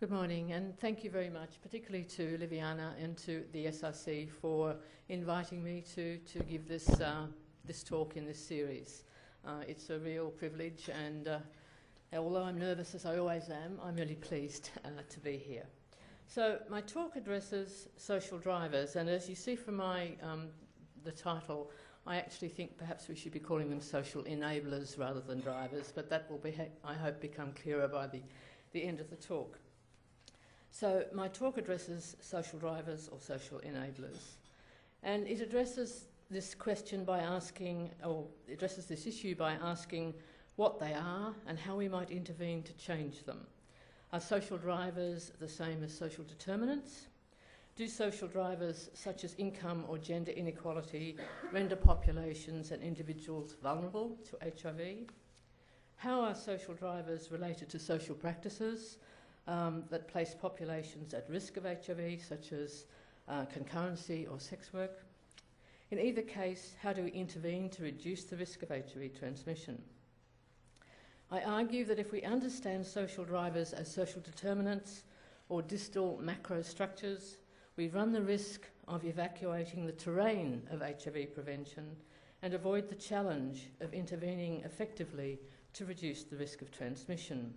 Good morning, and thank you very much, particularly to Liviana and to the SRC for inviting me to, to give this, uh, this talk in this series. Uh, it's a real privilege, and uh, although I'm nervous as I always am, I'm really pleased uh, to be here. So, my talk addresses social drivers, and as you see from my, um, the title, I actually think perhaps we should be calling them social enablers rather than drivers, but that will, be, I hope, become clearer by the, the end of the talk. So my talk addresses social drivers or social enablers. And it addresses this question by asking, or addresses this issue by asking what they are and how we might intervene to change them. Are social drivers the same as social determinants? Do social drivers such as income or gender inequality render populations and individuals vulnerable to HIV? How are social drivers related to social practices um, that place populations at risk of HIV, such as uh, concurrency or sex work. In either case, how do we intervene to reduce the risk of HIV transmission? I argue that if we understand social drivers as social determinants or distal macro structures, we run the risk of evacuating the terrain of HIV prevention and avoid the challenge of intervening effectively to reduce the risk of transmission.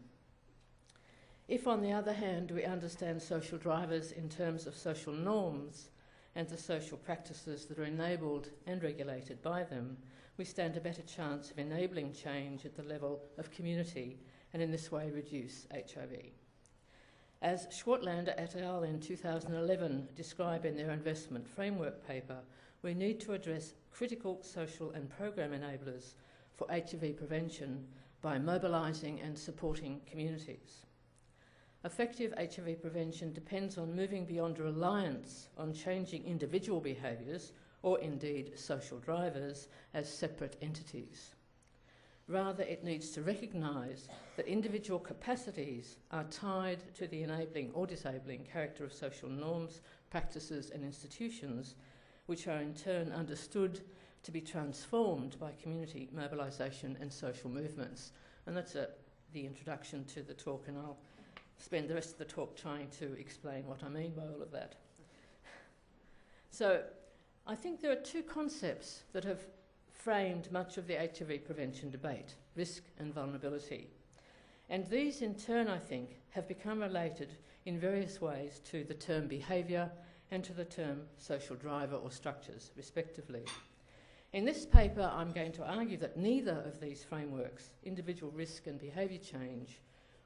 If, on the other hand, we understand social drivers in terms of social norms and the social practices that are enabled and regulated by them, we stand a better chance of enabling change at the level of community and in this way reduce HIV. As Schwartländer et al. in 2011 describe in their investment framework paper, we need to address critical social and program enablers for HIV prevention by mobilising and supporting communities. Effective HIV prevention depends on moving beyond reliance on changing individual behaviours, or indeed social drivers, as separate entities. Rather, it needs to recognise that individual capacities are tied to the enabling or disabling character of social norms, practices, and institutions, which are in turn understood to be transformed by community mobilisation and social movements. And that's a, the introduction to the talk, and I'll spend the rest of the talk trying to explain what I mean by all of that. So, I think there are two concepts that have framed much of the HIV prevention debate risk and vulnerability. And these, in turn, I think, have become related in various ways to the term behaviour and to the term social driver or structures, respectively. In this paper, I'm going to argue that neither of these frameworks, individual risk and behaviour change,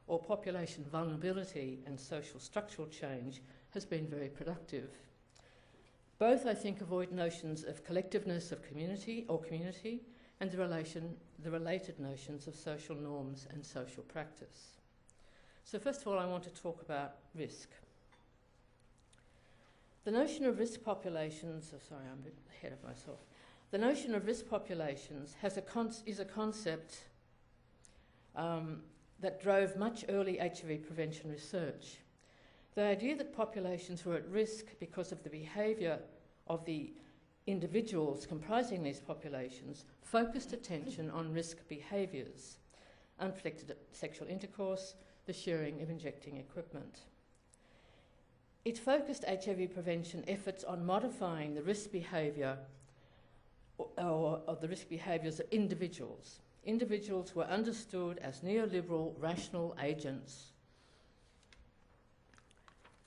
or population vulnerability and social structural change has been very productive. Both, I think, avoid notions of collectiveness of community or community and the, relation, the related notions of social norms and social practice. So first of all, I want to talk about risk. The notion of risk populations, oh, sorry, I'm ahead of myself. The notion of risk populations has a is a concept um, that drove much early HIV prevention research. The idea that populations were at risk because of the behaviour of the individuals comprising these populations focused attention on risk behaviours, unprotected sexual intercourse, the sharing of injecting equipment. It focused HIV prevention efforts on modifying the risk behaviour or, or, or the risk behaviours of individuals individuals were understood as neoliberal rational agents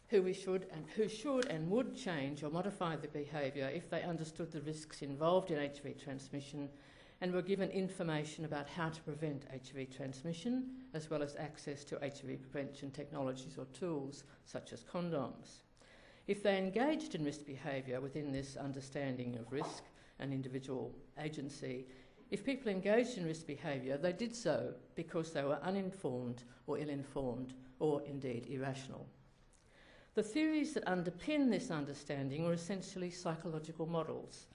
who we should and who should and would change or modify their behaviour if they understood the risks involved in HIV transmission and were given information about how to prevent HIV transmission, as well as access to HIV prevention technologies or tools such as condoms. If they engaged in risk behaviour within this understanding of risk and individual agency, if people engaged in risk behaviour, they did so because they were uninformed or ill informed or indeed irrational. The theories that underpin this understanding were essentially psychological models,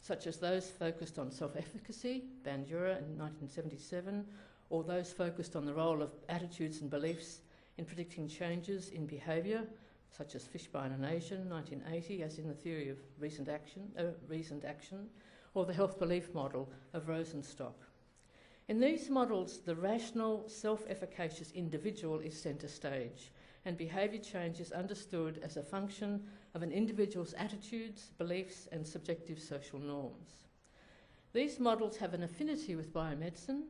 such as those focused on self efficacy, Bandura in 1977, or those focused on the role of attitudes and beliefs in predicting changes in behaviour, such as Fishbein and Ajzen, 1980, as in the theory of recent action, uh, reasoned action, or the health belief model of Rosenstock. In these models, the rational, self efficacious individual is centre stage, and behaviour change is understood as a function of an individual's attitudes, beliefs, and subjective social norms. These models have an affinity with biomedicine,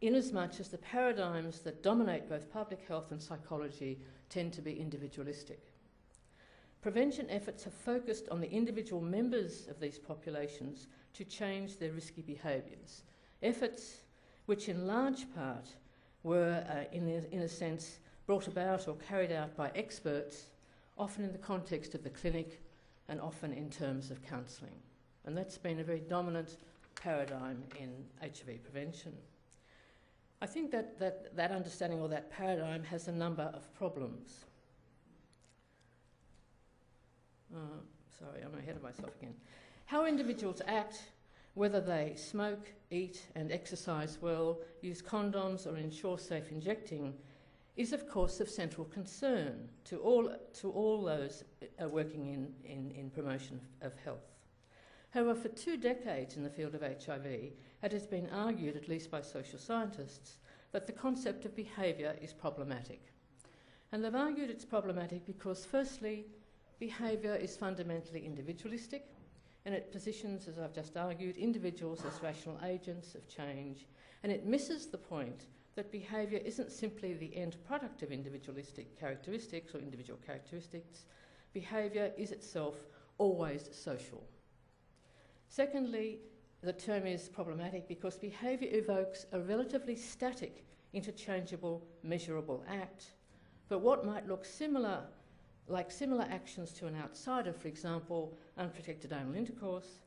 inasmuch as the paradigms that dominate both public health and psychology tend to be individualistic. Prevention efforts have focused on the individual members of these populations to change their risky behaviours. Efforts which, in large part, were, uh, in, a, in a sense, brought about or carried out by experts, often in the context of the clinic and often in terms of counselling. And that's been a very dominant paradigm in HIV prevention. I think that, that that understanding or that paradigm has a number of problems. Uh, sorry, I'm ahead of myself again. How individuals act, whether they smoke, eat, and exercise well, use condoms, or ensure safe injecting, is of course of central concern to all, to all those uh, working in, in, in promotion of health. However, for two decades in the field of HIV, it has been argued, at least by social scientists, that the concept of behaviour is problematic. And they've argued it's problematic because, firstly, behaviour is fundamentally individualistic and it positions, as I've just argued, individuals as rational agents of change, and it misses the point that behaviour isn't simply the end product of individualistic characteristics or individual characteristics. Behaviour is itself always social. Secondly, the term is problematic because behaviour evokes a relatively static, interchangeable, measurable act. But what might look similar, like similar actions to an outsider, for example, unprotected anal intercourse,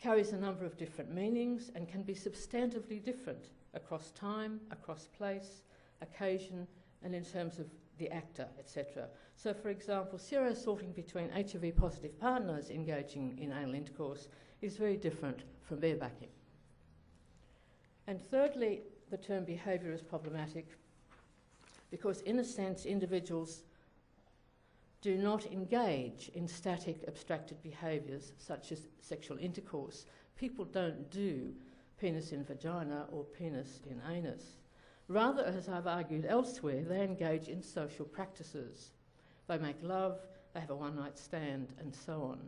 carries a number of different meanings and can be substantively different across time, across place, occasion, and in terms of the actor, etc. So, for example, serosorting between HIV positive partners engaging in anal intercourse is very different from barebacking. And thirdly, the term behaviour is problematic because, in a sense, individuals do not engage in static, abstracted behaviours such as sexual intercourse. People don't do penis in vagina or penis in anus. Rather, as I've argued elsewhere, they engage in social practices. They make love, they have a one night stand, and so on.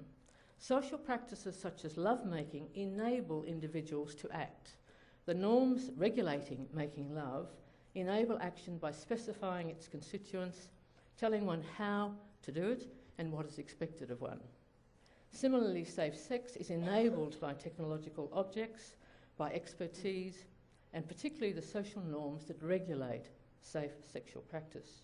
Social practices such as lovemaking enable individuals to act. The norms regulating making love enable action by specifying its constituents, telling one how to do it and what is expected of one. Similarly, safe sex is enabled by technological objects, by expertise, and particularly the social norms that regulate safe sexual practice.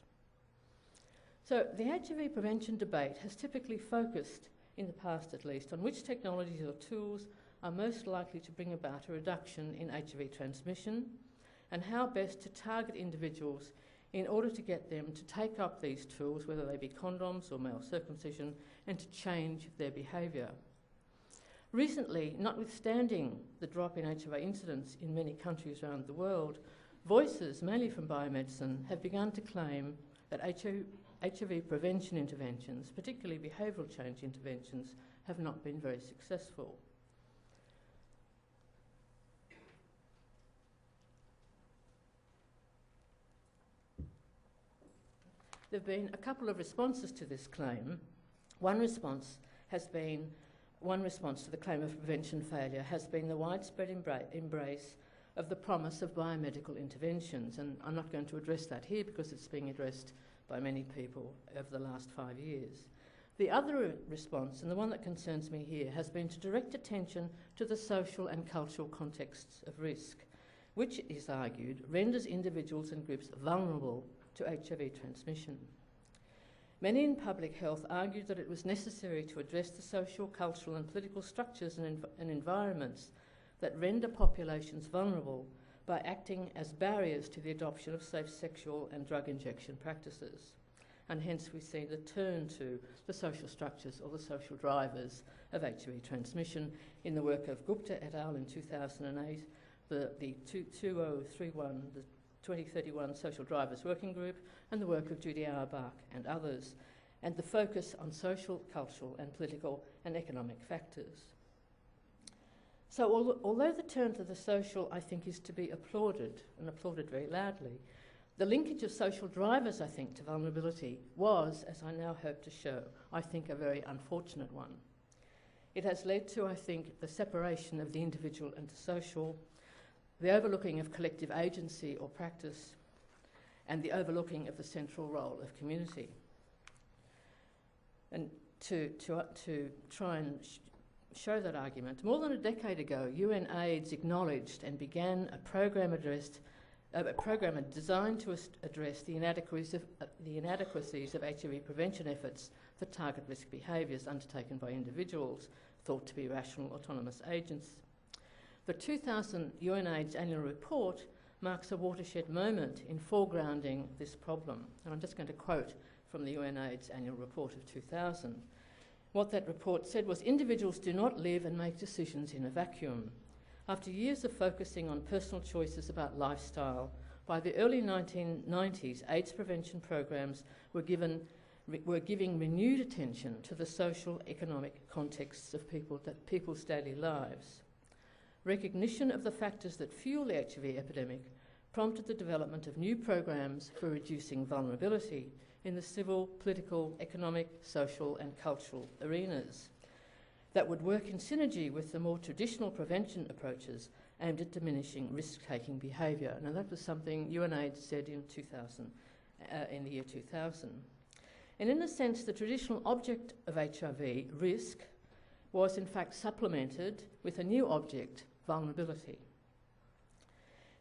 So, the HIV prevention debate has typically focused in the past at least, on which technologies or tools are most likely to bring about a reduction in HIV transmission and how best to target individuals in order to get them to take up these tools, whether they be condoms or male circumcision, and to change their behaviour. Recently, notwithstanding the drop in HIV incidence in many countries around the world, voices, mainly from biomedicine, have begun to claim that HIV prevention interventions, particularly behavioural change interventions, have not been very successful. There have been a couple of responses to this claim. One response has been one response to the claim of prevention failure has been the widespread embra- embrace of the promise of biomedical interventions, and I'm not going to address that here because it's being addressed by many people over the last five years. The other response, and the one that concerns me here, has been to direct attention to the social and cultural contexts of risk, which, is argued, renders individuals and groups vulnerable to HIV transmission. Many in public health argued that it was necessary to address the social, cultural, and political structures and, env- and environments that render populations vulnerable by acting as barriers to the adoption of safe sexual and drug injection practices. And hence we see the turn to the social structures or the social drivers of HIV transmission in the work of Gupta et al. in 2008, the, the 2031, the 2031 Social Drivers Working Group, and the work of Judy Auerbach and others, and the focus on social, cultural, and political and economic factors. So, although the turn to the social, I think, is to be applauded and applauded very loudly, The linkage of social drivers, I think, to vulnerability was, as I now hope to show, I think a very unfortunate one. It has led to, I think, the separation of the individual and the social, the overlooking of collective agency or practice, and the overlooking of the central role of community. And to, to, uh, to try and sh show that argument, more than a decade ago, UNAIDS acknowledged and began a program addressed a program designed to address the inadequacies, of, uh, the inadequacies of HIV prevention efforts for target risk behaviours undertaken by individuals thought to be rational autonomous agents. The 2000 UNAIDS annual report marks a watershed moment in foregrounding this problem. And I'm just going to quote from the UNAIDS annual report of 2000. What that report said was individuals do not live and make decisions in a vacuum. After years of focusing on personal choices about lifestyle, by the early 1990s, AIDS prevention programs were, given, re, were giving renewed attention to the social, economic contexts of people, people's daily lives. Recognition of the factors that fuel the HIV epidemic prompted the development of new programs for reducing vulnerability in the civil, political, economic, social, and cultural arenas that would work in synergy with the more traditional prevention approaches aimed at diminishing risk-taking behaviour. Now that was something UNAIDS said in 2000, uh, in the year 2000. And in a sense, the traditional object of HIV, risk, was in fact supplemented with a new object, vulnerability.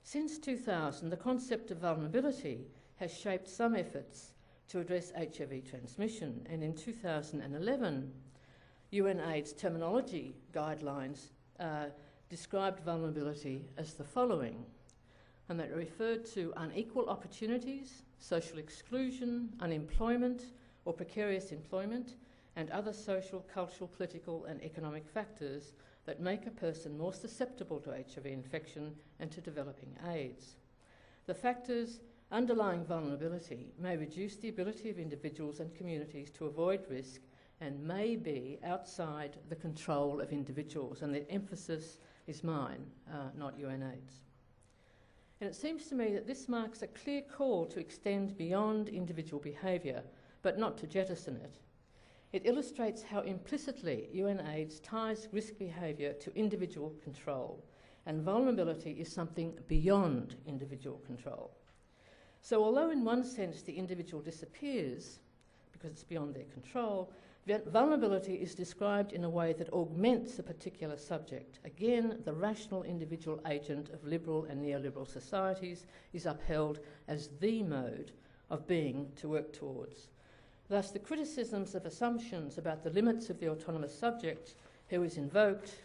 Since 2000, the concept of vulnerability has shaped some efforts to address HIV transmission, and in 2011, UNAIDS terminology guidelines uh, described vulnerability as the following, and that referred to unequal opportunities, social exclusion, unemployment or precarious employment, and other social, cultural, political, and economic factors that make a person more susceptible to HIV infection and to developing AIDS. The factors underlying vulnerability may reduce the ability of individuals and communities to avoid risk and may be outside the control of individuals, and the emphasis is mine, uh, not UNAIDS. And it seems to me that this marks a clear call to extend beyond individual behaviour, but not to jettison it. It illustrates how implicitly UNAIDS ties risk behaviour to individual control, and vulnerability is something beyond individual control. So, although in one sense the individual disappears because it's beyond their control, Vulnerability is described in a way that augments a particular subject. Again, the rational individual agent of liberal and neoliberal societies is upheld as the mode of being to work towards. Thus, the criticisms of assumptions about the limits of the autonomous subject who is invoked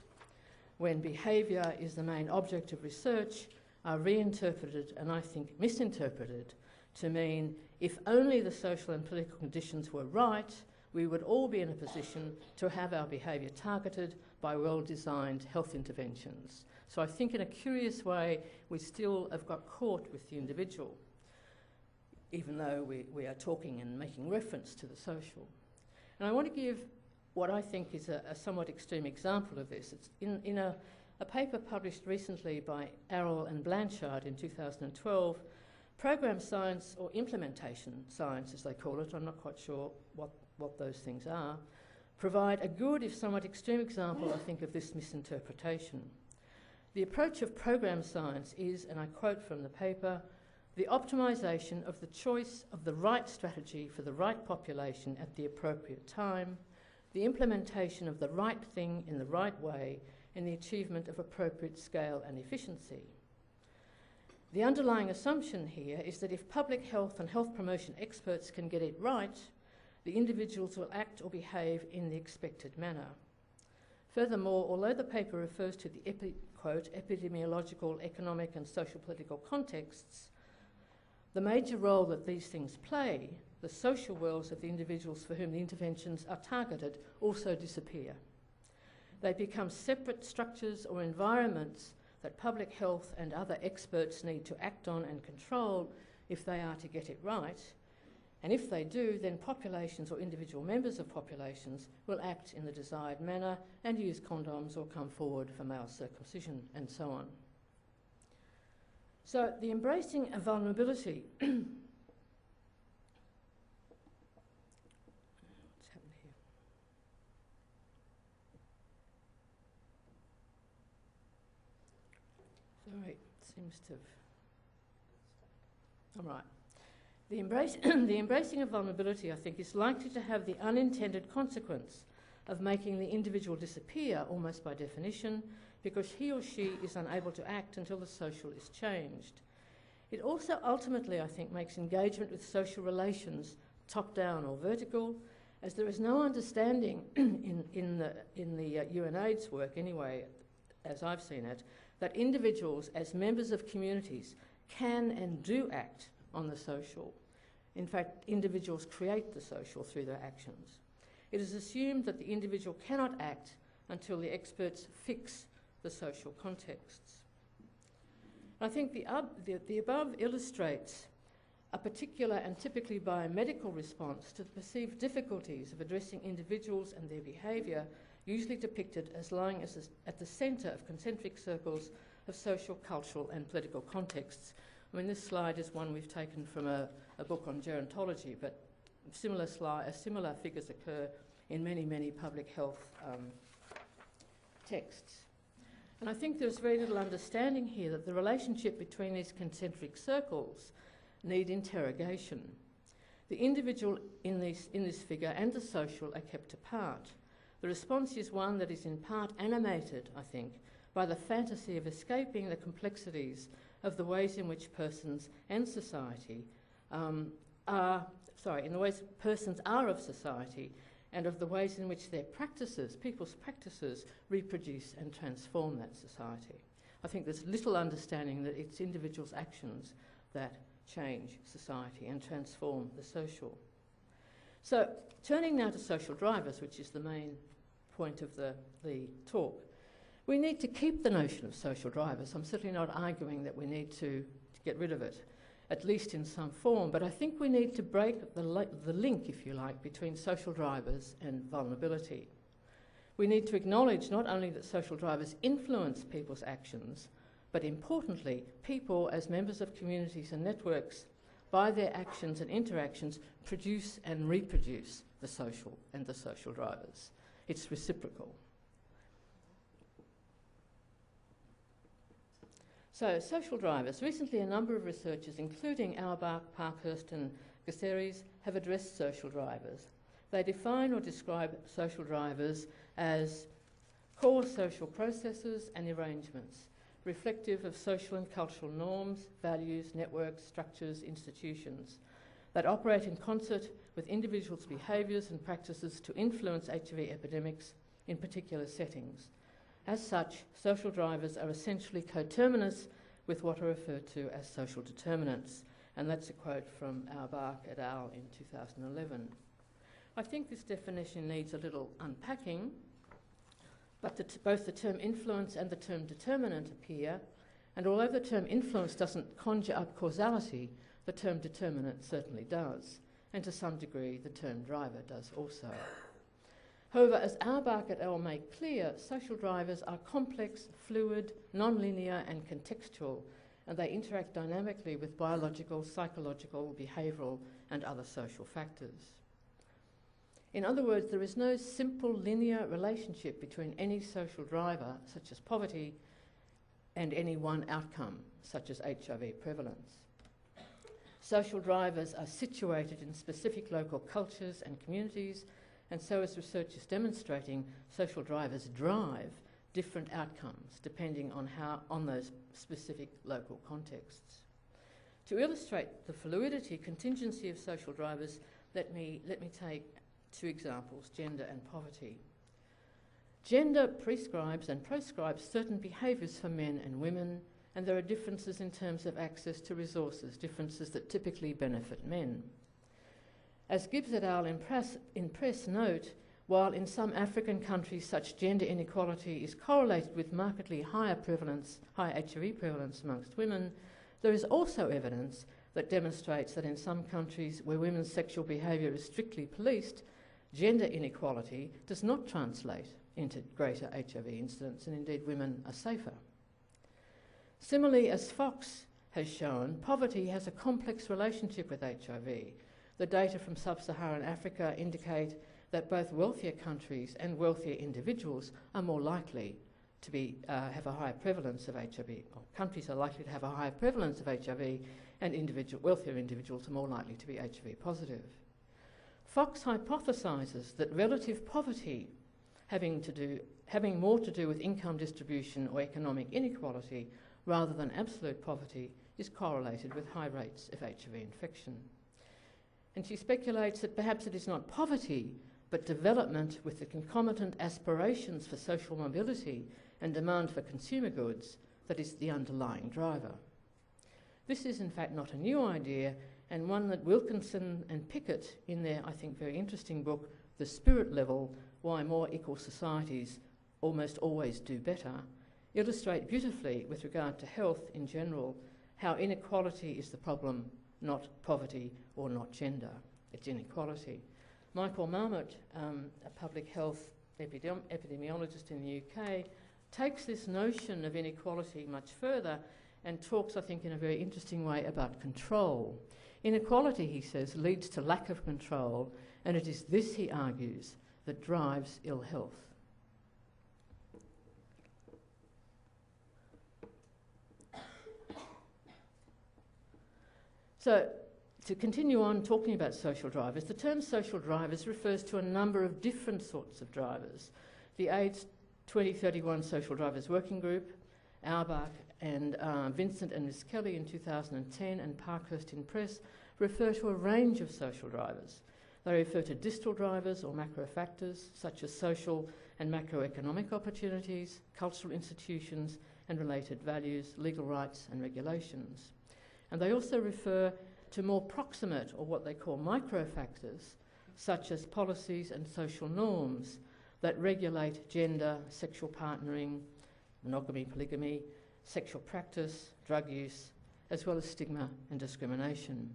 when behaviour is the main object of research are reinterpreted and I think misinterpreted to mean if only the social and political conditions were right, we would all be in a position to have our behaviour targeted by well-designed health interventions. So I think in a curious way, we still have got caught with the individual, even though we, we are talking and making reference to the social. And I want to give what I think is a, a somewhat extreme example of this. It's in, in a, a paper published recently by Aral and Blanchard in 2012, program science or implementation science as they call it, I'm not quite sure what what those things are, provide a good, if somewhat extreme example, I think, of this misinterpretation. The approach of program science is, and I quote from the paper, the optimisation of the choice of the right strategy for the right population at the appropriate time, the implementation of the right thing in the right way, and the achievement of appropriate scale and efficiency. The underlying assumption here is that if public health and health promotion experts can get it right, the individuals will act or behave in the expected manner. Furthermore, although the paper refers to the epi quote, epidemiological, economic, and social political contexts, the major role that these things play, the social worlds of the individuals for whom the interventions are targeted, also disappear. They become separate structures or environments that public health and other experts need to act on and control if they are to get it right, and if they do, then populations or individual members of populations will act in the desired manner and use condoms or come forward for male circumcision and so on. So, the embracing of vulnerability. What's happened here? Sorry, it seems to have. All right. The, embrace the embracing of vulnerability, I think, is likely to have the unintended consequence of making the individual disappear almost by definition because he or she is unable to act until the social is changed. It also ultimately, I think, makes engagement with social relations top down or vertical, as there is no understanding in, in the, in the uh, UNAIDS work, anyway, as I've seen it, that individuals, as members of communities, can and do act on the social. In fact, individuals create the social through their actions. It is assumed that the individual cannot act until the experts fix the social contexts. I think the, the, the above illustrates a particular and typically biomedical response to the perceived difficulties of addressing individuals and their behaviour, usually depicted as lying as at the centre of concentric circles of social, cultural, and political contexts. I mean, this slide is one we've taken from a, a book on gerontology, but similar, uh, similar figures occur in many, many public health um, texts. And I think there's very little understanding here that the relationship between these concentric circles need interrogation. The individual in this, in this figure and the social are kept apart. The response is one that is in part animated, I think, by the fantasy of escaping the complexities of the ways in which persons and society um, are, sorry, in the ways persons are of society and of the ways in which their practices, people's practices, reproduce and transform that society. I think there's little understanding that it's individuals' actions that change society and transform the social. So, turning now to social drivers, which is the main point of the, the talk, we need to keep the notion of social drivers. I'm certainly not arguing that we need to, to get rid of it, at least in some form, but I think we need to break the, li- the link, if you like, between social drivers and vulnerability. We need to acknowledge not only that social drivers influence people's actions, but importantly, people as members of communities and networks, by their actions and interactions, produce and reproduce the social and the social drivers. It's reciprocal. So, social drivers. Recently, a number of researchers, including Auerbach, Parkhurst, and Gutierrez, have addressed social drivers. They define or describe social drivers as core social processes and arrangements, reflective of social and cultural norms, values, networks, structures, institutions that operate in concert with individuals' behaviours and practices to influence HIV epidemics in particular settings. As such, social drivers are essentially coterminous with what are referred to as social determinants. And that's a quote from Auerbach et al. in 2011. I think this definition needs a little unpacking, but the both the term influence and the term determinant appear, and although the term influence doesn't conjure up causality, the term determinant certainly does, and to some degree the term driver does also. However, as Auerbach et al. make clear, social drivers are complex, fluid, non-linear and contextual, and they interact dynamically with biological, psychological, behavioural and other social factors. In other words, there is no simple linear relationship between any social driver, such as poverty, and any one outcome, such as HIV prevalence. Social drivers are situated in specific local cultures and communities and so, as research is demonstrating, social drivers drive different outcomes depending on, how, on those specific local contexts. To illustrate the fluidity, contingency of social drivers, let me, let me take two examples gender and poverty. Gender prescribes and proscribes certain behaviours for men and women, and there are differences in terms of access to resources, differences that typically benefit men. As Gibbs et al. In press, in press note, while in some African countries such gender inequality is correlated with markedly higher prevalence, higher HIV prevalence amongst women, there is also evidence that demonstrates that in some countries where women's sexual behaviour is strictly policed, gender inequality does not translate into greater HIV incidence, and indeed women are safer. Similarly, as Fox has shown, poverty has a complex relationship with HIV. The data from sub Saharan Africa indicate that both wealthier countries and wealthier individuals are more likely to be, uh, have a higher prevalence of HIV, or countries are likely to have a higher prevalence of HIV, and individual, wealthier individuals are more likely to be HIV positive. Fox hypothesises that relative poverty having, to do, having more to do with income distribution or economic inequality rather than absolute poverty is correlated with high rates of HIV infection. And she speculates that perhaps it is not poverty, but development with the concomitant aspirations for social mobility and demand for consumer goods that is the underlying driver. This is, in fact, not a new idea, and one that Wilkinson and Pickett, in their, I think, very interesting book, The Spirit Level Why More Equal Societies Almost Always Do Better, illustrate beautifully, with regard to health in general, how inequality is the problem, not poverty or not gender. It's inequality. Michael Marmot, um, a public health epidemi epidemiologist in the UK, takes this notion of inequality much further and talks, I think, in a very interesting way about control. Inequality, he says, leads to lack of control, and it is this, he argues, that drives ill health. So, to continue on talking about social drivers, the term social drivers refers to a number of different sorts of drivers. The AIDS 2031 Social Drivers Working Group, Auerbach and uh, Vincent and Miss Kelly in 2010 and Parkhurst in Press refer to a range of social drivers. They refer to distal drivers or macro factors such as social and macroeconomic opportunities, cultural institutions and related values, legal rights and regulations. And they also refer to more proximate, or what they call micro factors, such as policies and social norms that regulate gender, sexual partnering, monogamy, polygamy, sexual practice, drug use, as well as stigma and discrimination.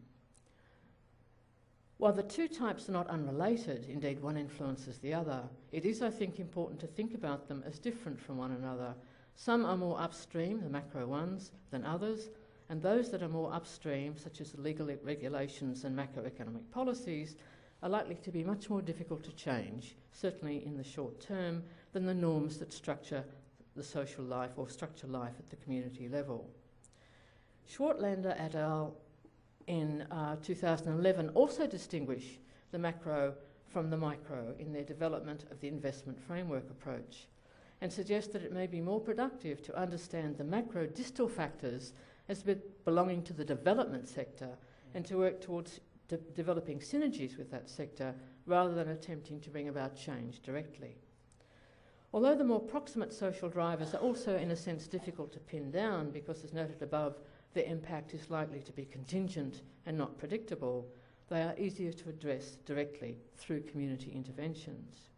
While the two types are not unrelated, indeed one influences the other, it is, I think, important to think about them as different from one another. Some are more upstream, the macro ones, than others, and those that are more upstream, such as legal regulations and macroeconomic policies, are likely to be much more difficult to change, certainly in the short term, than the norms that structure the social life or structure life at the community level. Schwartländer et al. in uh, 2011 also distinguish the macro from the micro in their development of the investment framework approach and suggest that it may be more productive to understand the macro distal factors as belonging to the development sector and to work towards de developing synergies with that sector rather than attempting to bring about change directly. Although the more proximate social drivers are also, in a sense, difficult to pin down because, as noted above, their impact is likely to be contingent and not predictable, they are easier to address directly through community interventions.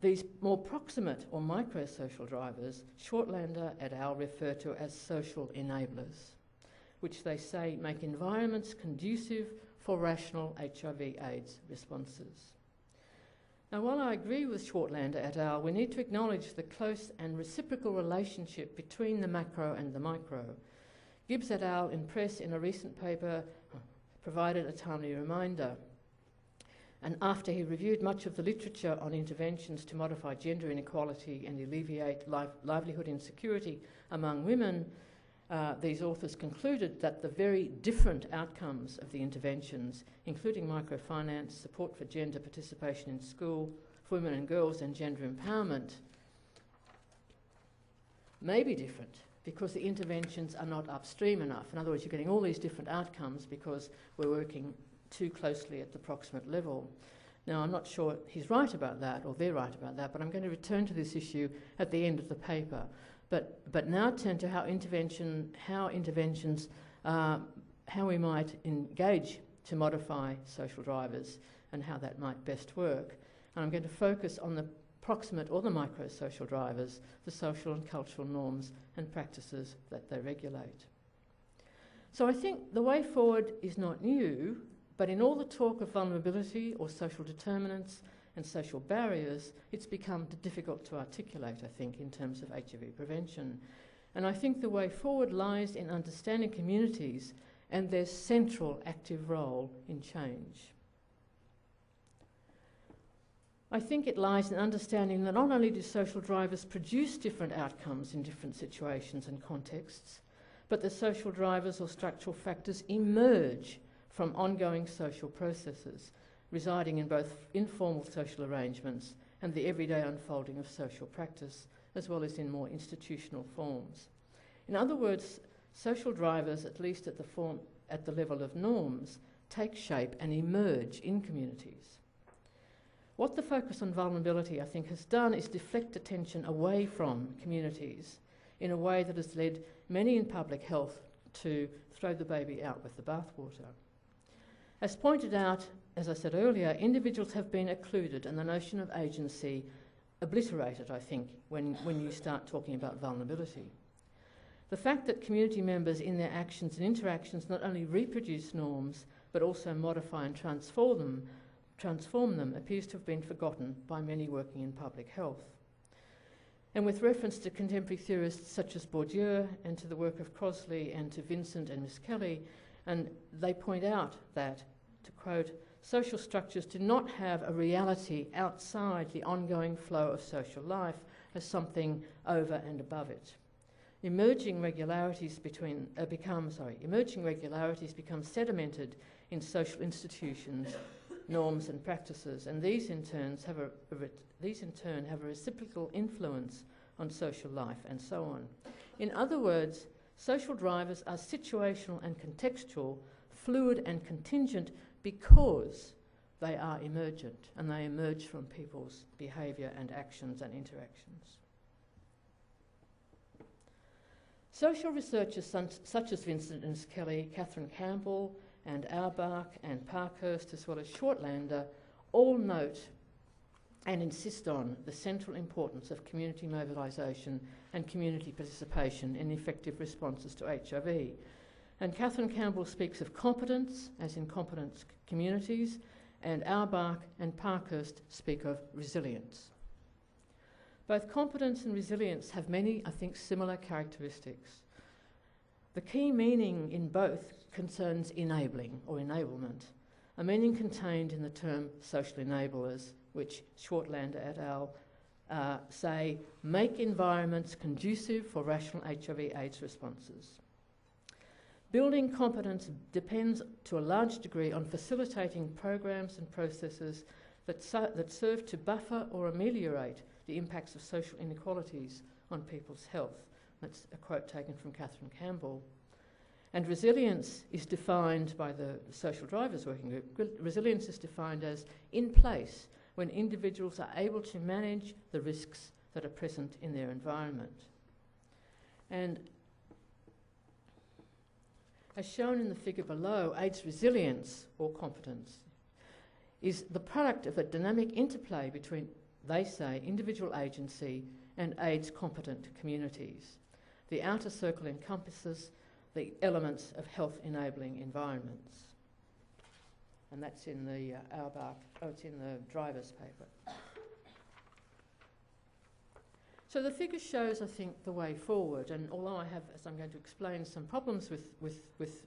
These more proximate or micro-social drivers, Schwartländer et al. refer to as social enablers, which they say make environments conducive for rational HIV-AIDS responses. Now, while I agree with Schwartländer et al., we need to acknowledge the close and reciprocal relationship between the macro and the micro. Gibbs et al. in press in a recent paper provided a timely reminder and after he reviewed much of the literature on interventions to modify gender inequality and alleviate li livelihood insecurity among women, uh, these authors concluded that the very different outcomes of the interventions, including microfinance, support for gender participation in school, for women and girls, and gender empowerment, may be different because the interventions are not upstream enough. In other words, you're getting all these different outcomes because we're working too closely at the proximate level. Now, I'm not sure he's right about that, or they're right about that, but I'm going to return to this issue at the end of the paper. But, but now turn to how, intervention, how interventions, uh, how we might engage to modify social drivers and how that might best work. And I'm going to focus on the proximate or the micro-social drivers, the social and cultural norms and practices that they regulate. So I think the way forward is not new, but in all the talk of vulnerability or social determinants and social barriers, it's become difficult to articulate, I think, in terms of HIV prevention. And I think the way forward lies in understanding communities and their central active role in change. I think it lies in understanding that not only do social drivers produce different outcomes in different situations and contexts, but the social drivers or structural factors emerge from ongoing social processes residing in both informal social arrangements and the everyday unfolding of social practice, as well as in more institutional forms. In other words, social drivers, at least at the, form, at the level of norms, take shape and emerge in communities. What the focus on vulnerability, I think, has done is deflect attention away from communities in a way that has led many in public health to throw the baby out with the bathwater. As pointed out, as I said earlier, individuals have been occluded and the notion of agency obliterated, I think, when, when you start talking about vulnerability. The fact that community members in their actions and interactions not only reproduce norms but also modify and transform them, transform them appears to have been forgotten by many working in public health. And with reference to contemporary theorists such as Bourdieu and to the work of Crossley and to Vincent and Misskelley, and they point out that, to quote, social structures do not have a reality outside the ongoing flow of social life as something over and above it. Emerging regularities between, uh, become, sorry, emerging regularities become sedimented in social institutions, norms and practices, and these in, turns have a, a these in turn have a reciprocal influence on social life and so on. In other words, social drivers are situational and contextual, fluid and contingent because they are emergent and they emerge from people's behaviour and actions and interactions. Social researchers such as Vincent Misskelley, Catherine Campbell, and Auerbach and Parkhurst, as well as Schwartländer, all note and insist on the central importance of community mobilisation and community participation in effective responses to HIV. And Catherine Campbell speaks of competence, as in competence communities, and Auerbach and Parkhurst speak of resilience. Both competence and resilience have many, I think, similar characteristics. The key meaning in both concerns enabling or enablement, a meaning contained in the term social enablers which Schwartländer et al. Uh, say make environments conducive for rational HIV AIDS responses. Building competence depends to a large degree on facilitating programs and processes that, that serve to buffer or ameliorate the impacts of social inequalities on people's health. That's a quote taken from Catherine Campbell. And resilience is defined by the Social Drivers Working Group. Resilience is defined as in place when individuals are able to manage the risks that are present in their environment. And as shown in the figure below, AIDS resilience or competence is the product of a dynamic interplay between, they say, individual agency and AIDS competent communities. The outer circle encompasses the elements of health enabling environments and that's in the uh, Auerbach, oh, it's in the driver's paper. So the figure shows, I think, the way forward, and although I have, as I'm going to explain, some problems with, with, with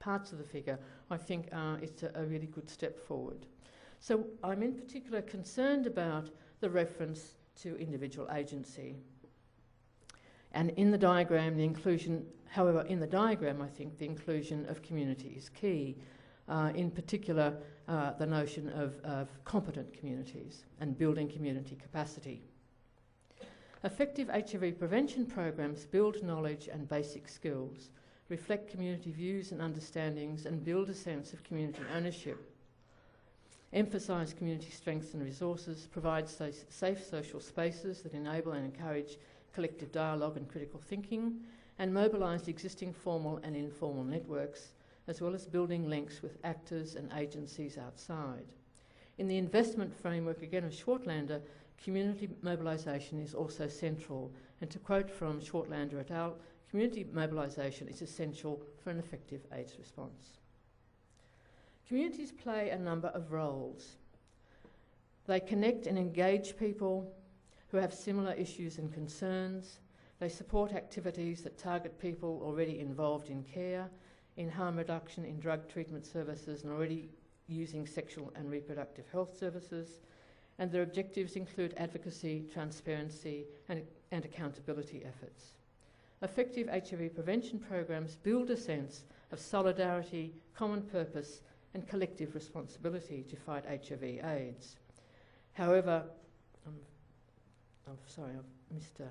parts of the figure, I think uh, it's a, a really good step forward. So I'm in particular concerned about the reference to individual agency. And in the diagram, the inclusion, however, in the diagram, I think the inclusion of community is key uh, in particular uh, the notion of, of competent communities and building community capacity. Effective HIV prevention programs build knowledge and basic skills, reflect community views and understandings, and build a sense of community ownership. Emphasise community strengths and resources, provide safe social spaces that enable and encourage collective dialogue and critical thinking, and mobilise existing formal and informal networks as well as building links with actors and agencies outside. In the investment framework, again of Schwartländer, community mobilisation is also central. And to quote from Schwartländer et al., community mobilisation is essential for an effective AIDS response. Communities play a number of roles. They connect and engage people who have similar issues and concerns. They support activities that target people already involved in care, in harm reduction, in drug treatment services, and already using sexual and reproductive health services. And their objectives include advocacy, transparency, and, and accountability efforts. Effective HIV prevention programs build a sense of solidarity, common purpose, and collective responsibility to fight HIV/AIDS. However, I'm, I'm sorry, I've missed them.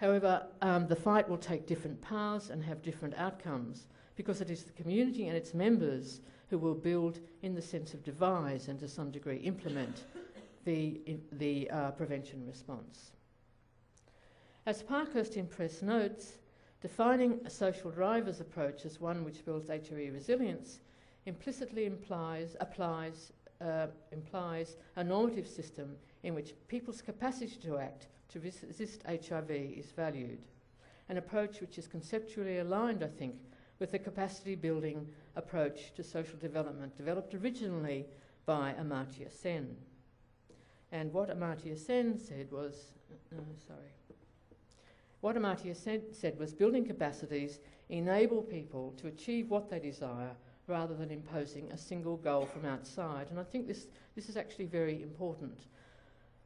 However, um, the fight will take different paths and have different outcomes because it is the community and its members who will build, in the sense of devise and to some degree implement, the, the uh, prevention response. As Parkhurst Impress notes, defining a social drivers approach as one which builds HIV resilience implicitly implies, applies, uh, implies a normative system in which people's capacity to act to resist HIV is valued. An approach which is conceptually aligned, I think, with the capacity building approach to social development developed originally by Amartya Sen. And what Amartya Sen said was, no, sorry. What Amartya said, said was building capacities enable people to achieve what they desire rather than imposing a single goal from outside. And I think this, this is actually very important.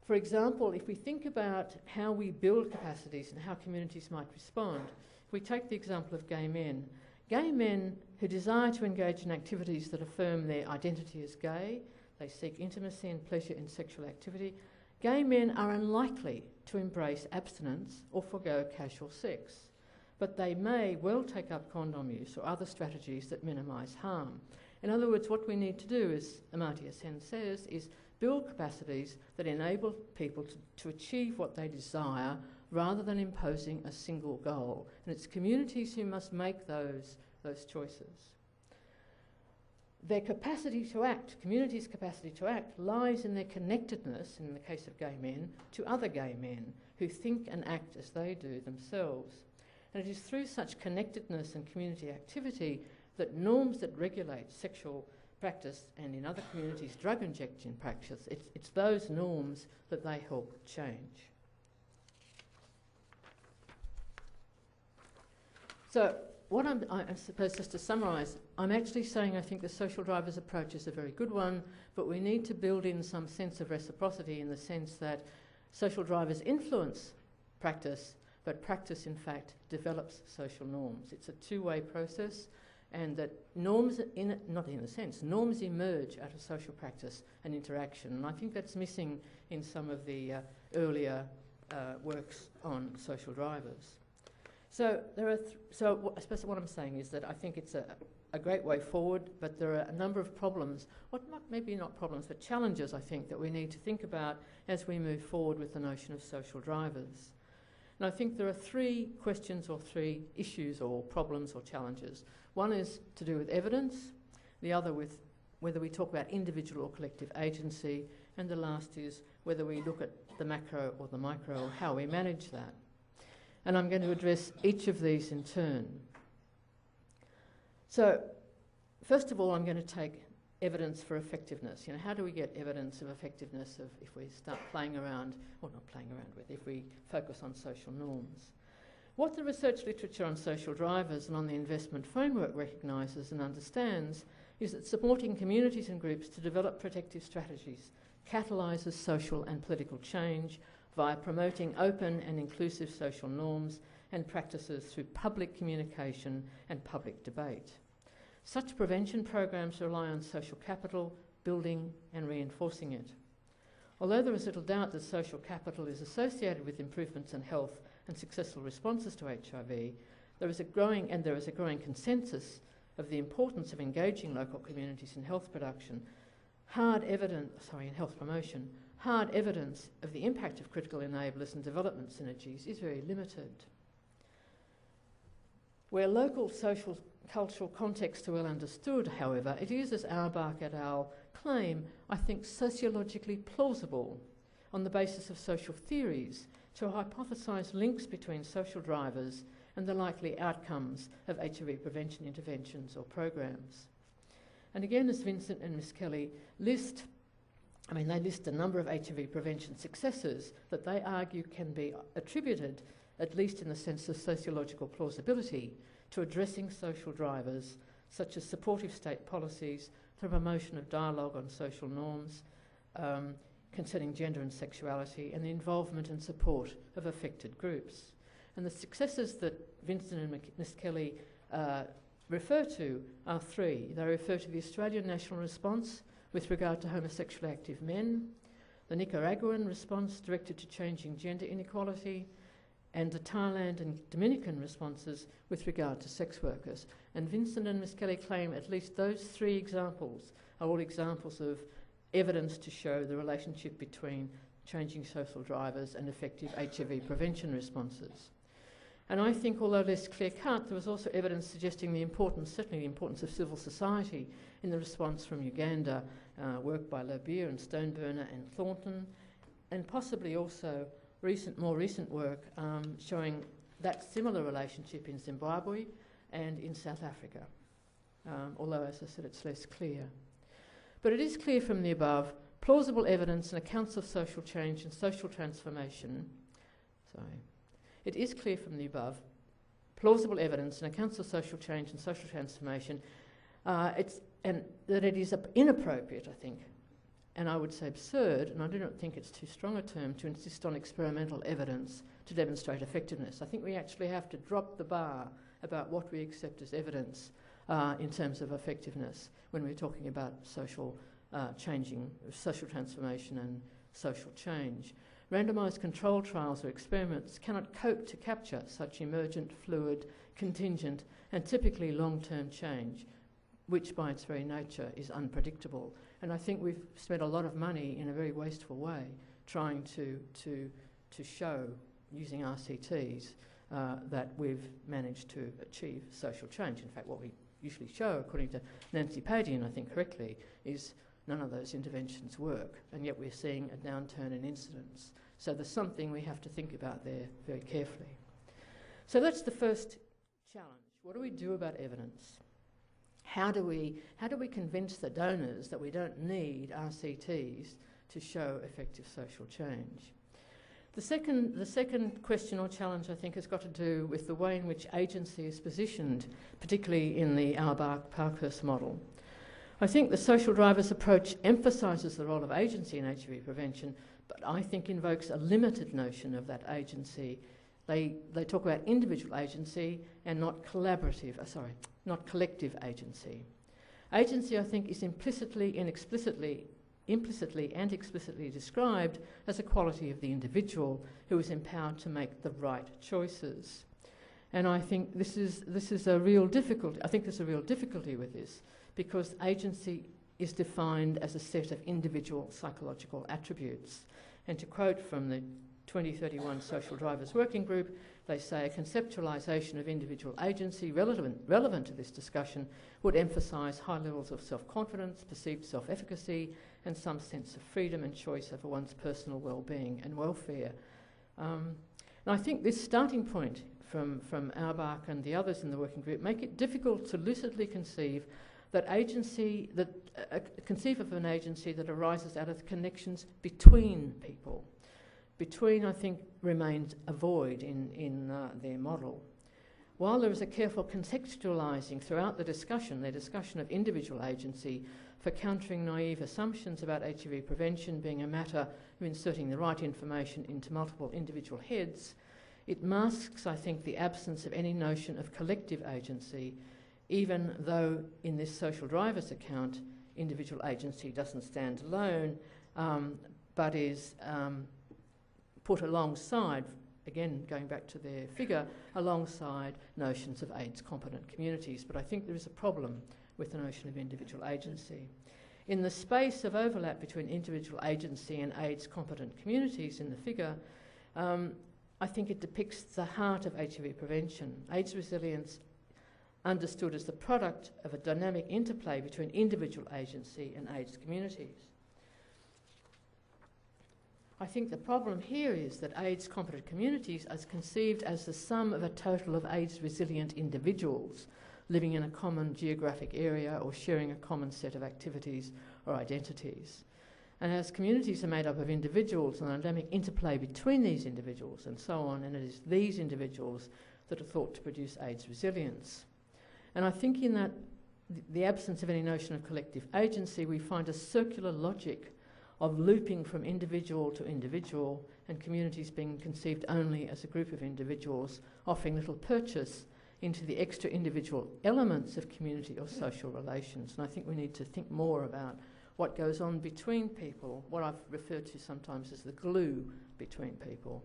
For example, if we think about how we build capacities and how communities might respond, if we take the example of gay men, gay men who desire to engage in activities that affirm their identity as gay, they seek intimacy and pleasure in sexual activity, gay men are unlikely to embrace abstinence or forego casual sex, but they may well take up condom use or other strategies that minimise harm. In other words, what we need to do, as Amartya Sen says, is build capacities that enable people to, to achieve what they desire rather than imposing a single goal. And it's communities who must make those, those choices. Their capacity to act, communities' capacity to act, lies in their connectedness, in the case of gay men, to other gay men who think and act as they do themselves. And it is through such connectedness and community activity that norms that regulate sexual practice and in other communities drug injection practice, it's, it's those norms that they help change. So what I'm, I suppose, just to summarise, I'm actually saying I think the social drivers approach is a very good one, but we need to build in some sense of reciprocity in the sense that social drivers influence practice, but practice, in fact, develops social norms. It's a two-way process, and that norms, in not in a sense, norms emerge out of social practice and interaction, and I think that's missing in some of the uh, earlier uh, works on social drivers. So there are. Th- so I suppose what I'm saying is that I think it's a, a great way forward, but there are a number of problems, not, maybe not problems, but challenges. I think that we need to think about as we move forward with the notion of social drivers. And I think there are three questions or three issues or problems or challenges. One is to do with evidence, the other with whether we talk about individual or collective agency, and the last is whether we look at the macro or the micro or how we manage that and I'm going to address each of these in turn. So, first of all, I'm going to take evidence for effectiveness. You know, how do we get evidence of effectiveness of if we start playing around, or not playing around with, if we focus on social norms? What the research literature on social drivers and on the investment framework recognises and understands is that supporting communities and groups to develop protective strategies catalyses social and political change via promoting open and inclusive social norms and practices through public communication and public debate. Such prevention programs rely on social capital, building and reinforcing it. Although there is little doubt that social capital is associated with improvements in health and successful responses to HIV, there is a growing and there is a growing consensus of the importance of engaging local communities in health production, hard evidence, sorry, in health promotion, hard evidence of the impact of critical enablers and development synergies is very limited. Where local social cultural contexts are well understood, however, it is, as Auerbach et al. claim, I think sociologically plausible on the basis of social theories to hypothesise links between social drivers and the likely outcomes of HIV prevention interventions or programs. And again, as Vincent and Miss Kelly list I mean, they list a number of HIV prevention successes that they argue can be attributed, at least in the sense of sociological plausibility, to addressing social drivers such as supportive state policies, the promotion of dialogue on social norms um, concerning gender and sexuality, and the involvement and support of affected groups. And the successes that Vincent and Miss Kelly uh, refer to are three. They refer to the Australian national response with regard to homosexually active men, the Nicaraguan response directed to changing gender inequality, and the Thailand and Dominican responses with regard to sex workers. And Vincent and Miss Kelly claim at least those three examples are all examples of evidence to show the relationship between changing social drivers and effective HIV prevention responses. And I think, although less clear cut, there was also evidence suggesting the importance, certainly the importance of civil society in the response from Uganda, uh, work by Low-Beer and Stoneburner and Thornton, and possibly also recent, more recent work um, showing that similar relationship in Zimbabwe and in South Africa, um, although, as I said, it's less clear. But it is clear from the above plausible evidence and accounts of social change and social transformation. Sorry. It is clear from the above plausible evidence and accounts of social change and social transformation. Uh, and that it is inappropriate, I think, and I would say absurd, and I do not think it's too strong a term, to insist on experimental evidence to demonstrate effectiveness. I think we actually have to drop the bar about what we accept as evidence uh, in terms of effectiveness when we're talking about social uh, changing, social transformation and social change. Randomised control trials or experiments cannot cope to capture such emergent, fluid, contingent, and typically long-term change, which by its very nature is unpredictable. And I think we've spent a lot of money in a very wasteful way trying to, to, to show, using RCTs, uh, that we've managed to achieve social change. In fact, what we usually show, according to Nancy Padian, I think correctly, is none of those interventions work, and yet we're seeing a downturn in incidence. So there's something we have to think about there very carefully. So that's the first challenge. What do we do about evidence? How do we, how do we convince the donors that we don't need RCTs to show effective social change? The second, the second question or challenge, I think, has got to do with the way in which agency is positioned, particularly in the Auerbach Parkhurst model. I think the social drivers approach emphasises the role of agency in HIV prevention, but I think invokes a limited notion of that agency. They, they talk about individual agency and not collaborative, uh, sorry, not collective agency. Agency, I think, is implicitly and explicitly, implicitly and explicitly described as a quality of the individual who is empowered to make the right choices. And I think this is, this is a real difficulty. I think there's a real difficulty with this because agency is defined as a set of individual psychological attributes. And to quote from the 2031 Social Drivers Working Group, they say a conceptualisation of individual agency relevant, relevant to this discussion would emphasise high levels of self-confidence, perceived self-efficacy and some sense of freedom and choice over one's personal well-being and welfare. Um, and I think this starting point from, from Auerbach and the others in the working group make it difficult to lucidly conceive that agency, that uh, conceive of an agency that arises out of connections between people between, I think, remains a void in, in uh, their model. While there is a careful contextualising throughout the discussion, their discussion of individual agency for countering naive assumptions about HIV prevention being a matter of inserting the right information into multiple individual heads, it masks, I think, the absence of any notion of collective agency, even though in this social drivers account, individual agency doesn't stand alone, um, but is um, put alongside, again going back to their figure, alongside notions of AIDS competent communities. But I think there is a problem with the notion of individual agency. In the space of overlap between individual agency and AIDS competent communities in the figure, um, I think it depicts the heart of HIV prevention. AIDS resilience understood as the product of a dynamic interplay between individual agency and AIDS communities. I think the problem here is that AIDS competent communities are conceived as the sum of a total of AIDS resilient individuals living in a common geographic area or sharing a common set of activities or identities. And as communities are made up of individuals and dynamic interplay between these individuals and so on, and it is these individuals that are thought to produce AIDS resilience. And I think in that the absence of any notion of collective agency, we find a circular logic of looping from individual to individual and communities being conceived only as a group of individuals offering little purchase into the extra individual elements of community or social relations. And I think we need to think more about what goes on between people, what I've referred to sometimes as the glue between people.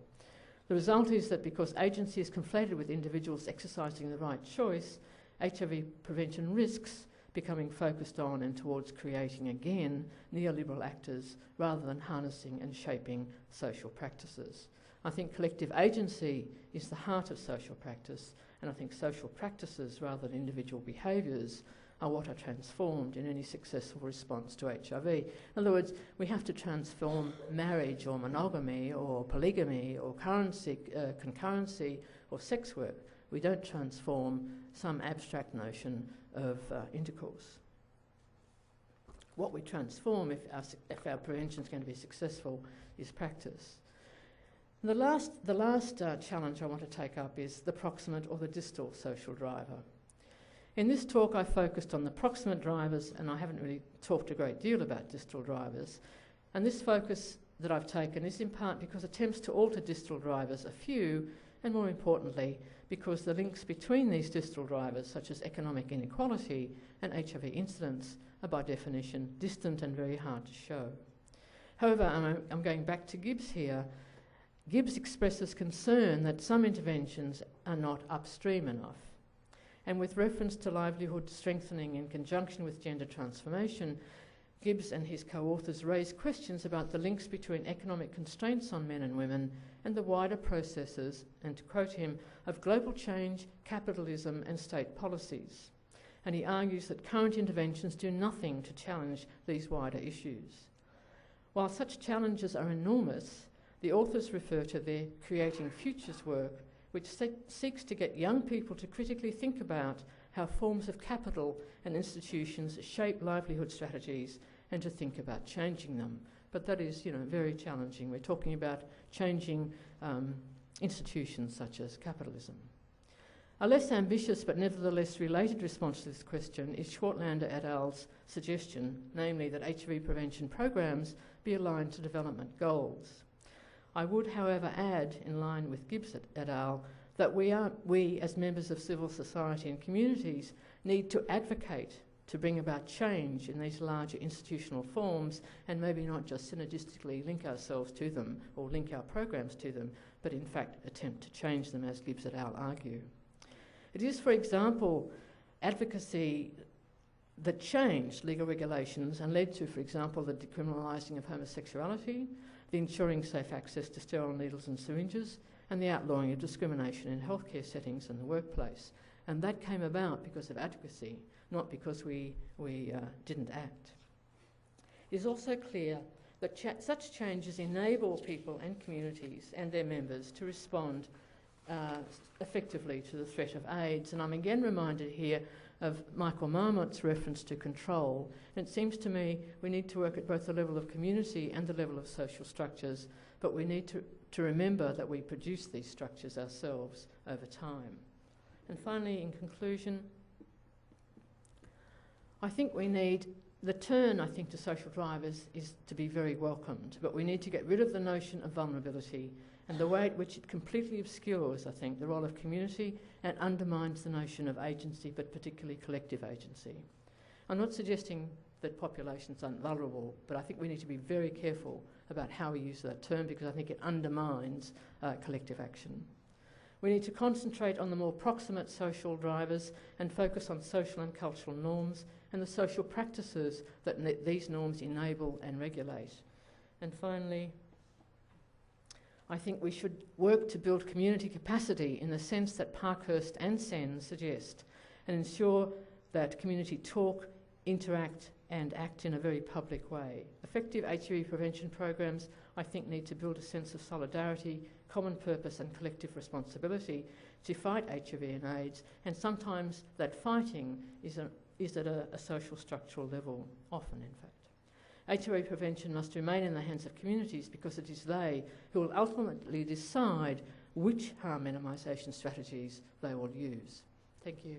The result is that because agency is conflated with individuals exercising the right choice, HIV prevention risks becoming focused on and towards creating again neoliberal actors rather than harnessing and shaping social practices. I think collective agency is the heart of social practice, and I think social practices rather than individual behaviours are what are transformed in any successful response to HIV. In other words, we have to transform marriage or monogamy or polygamy or currency, uh, concurrency or sex work. We don't transform some abstract notion of uh, intercourse. What we transform if our, if our prevention is going to be successful is practice. The last, the last uh, challenge I want to take up is the proximate or the distal social driver. In this talk, I focused on the proximate drivers, and I haven't really talked a great deal about distal drivers. And this focus that I've taken is in part because attempts to alter distal drivers are few, and more importantly, because the links between these distal drivers, such as economic inequality and HIV incidence, are by definition distant and very hard to show. However, I'm, I'm going back to Gibbs here. Gibbs expresses concern that some interventions are not upstream enough. And with reference to livelihood strengthening in conjunction with gender transformation, Gibbs and his co authors raise questions about the links between economic constraints on men and women and the wider processes, and to quote him, of global change, capitalism, and state policies. And he argues that current interventions do nothing to challenge these wider issues. While such challenges are enormous, the authors refer to their Creating Futures work, which se- seeks to get young people to critically think about how forms of capital and institutions shape livelihood strategies and to think about changing them. But that is, you know, very challenging. We're talking about changing um, institutions such as capitalism. A less ambitious but nevertheless related response to this question is Schwartländer et al.'s suggestion, namely that HIV prevention programs be aligned to development goals. I would, however, add, in line with Gibbs et al., that we, are, we, as members of civil society and communities, need to advocate to bring about change in these larger institutional forms and maybe not just synergistically link ourselves to them or link our programs to them, but in fact attempt to change them, as Gibbs et al. argue. It is, for example, advocacy that changed legal regulations and led to, for example, the decriminalising of homosexuality, the ensuring safe access to sterile needles and syringes, and the outlawing of discrimination in healthcare settings and the workplace. And that came about because of advocacy not because we, we uh, didn't act. It is also clear that cha- such changes enable people and communities and their members to respond uh, effectively to the threat of AIDS. And I'm again reminded here of Michael Marmot's reference to control. It seems to me we need to work at both the level of community and the level of social structures, but we need to, to remember that we produce these structures ourselves over time. And finally, in conclusion, I think we need the turn, I think, to social drivers is to be very welcomed, but we need to get rid of the notion of vulnerability and the way at which it completely obscures, I think, the role of community and undermines the notion of agency, but particularly collective agency. I'm not suggesting that populations aren't vulnerable, but I think we need to be very careful about how we use that term because I think it undermines uh, collective action. We need to concentrate on the more proximate social drivers and focus on social and cultural norms and the social practices that these norms enable and regulate. And finally, I think we should work to build community capacity in the sense that Parkhurst and Sen suggest and ensure that community talk, interact, and act in a very public way. Effective HIV prevention programs, I think, need to build a sense of solidarity, common purpose, and collective responsibility to fight HIV and AIDS, and sometimes that fighting is a, is at a, a social structural level, often in fact. HIV prevention must remain in the hands of communities because it is they who will ultimately decide which harm minimisation strategies they will use. Thank you.